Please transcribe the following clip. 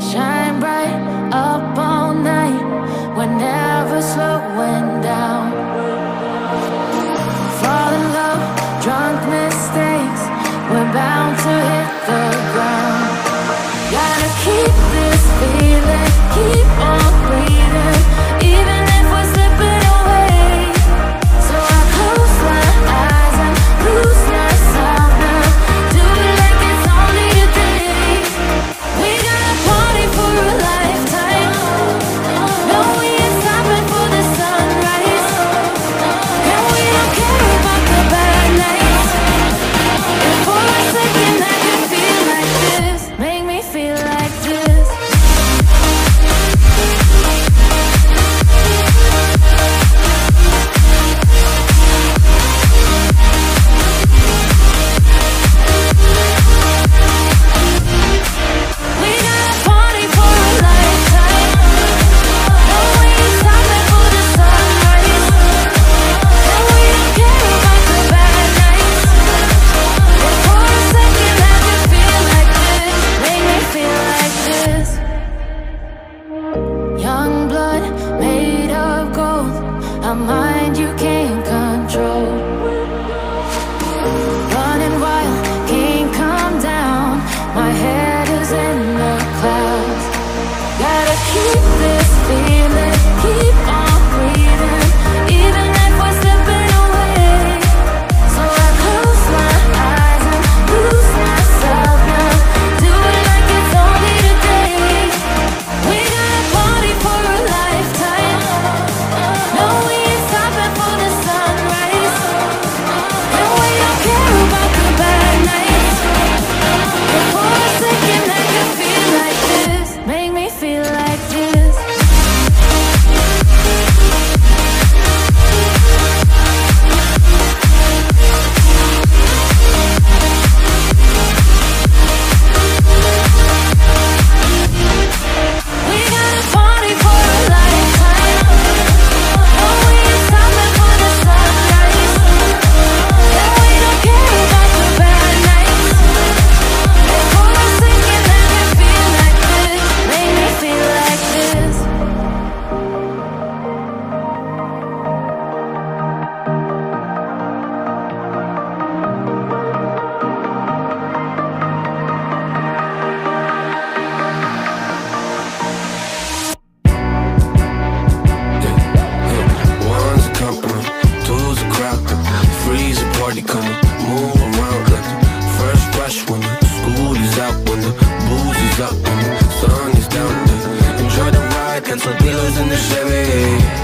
Shine bright up. Party in the Chevy.